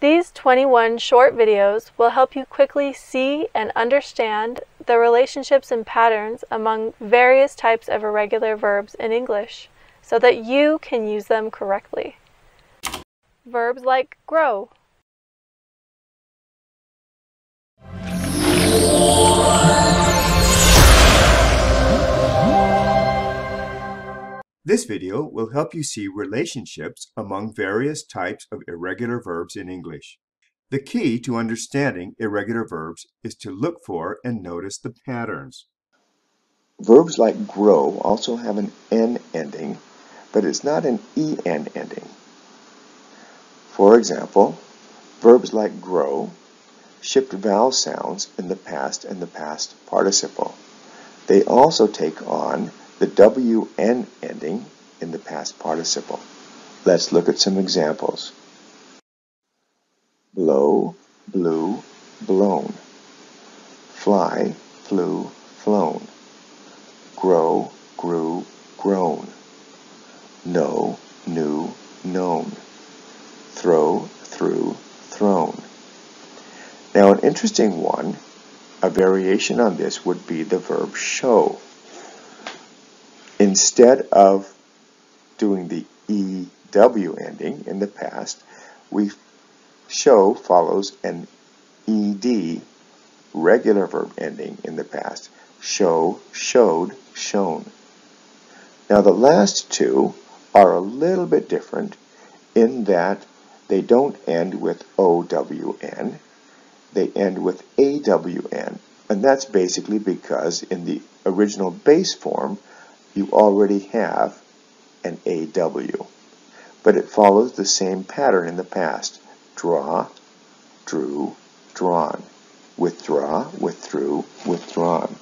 These 21 short videos will help you quickly see and understand the relationships and patterns among various types of irregular verbs in English so that you can use them correctly. Verbs like grow. This video will help you see relationships among various types of irregular verbs in English. The key to understanding irregular verbs is to look for and notice the patterns. Verbs like grow also have an N ending, but it's not an EN ending. For example, verbs like grow shift vowel sounds in the past and the past participle. They also take on the WN ending in the past participle. Let's look at some examples. Blow, blew, blown. Fly, flew, flown. Grow, grew, grown. Know, knew, known. Throw, threw, thrown. Now an interesting one, a variation on this would be the verb show instead of doing the EW ending in the past, we show follows an ED regular verb ending in the past. Show, showed, shown. Now the last two are a little bit different in that they don't end with OWN, they end with AWN. And that's basically because in the original base form, you already have an AW, but it follows the same pattern in the past. Draw, drew, drawn. Withdraw, withdrew, withdrawn.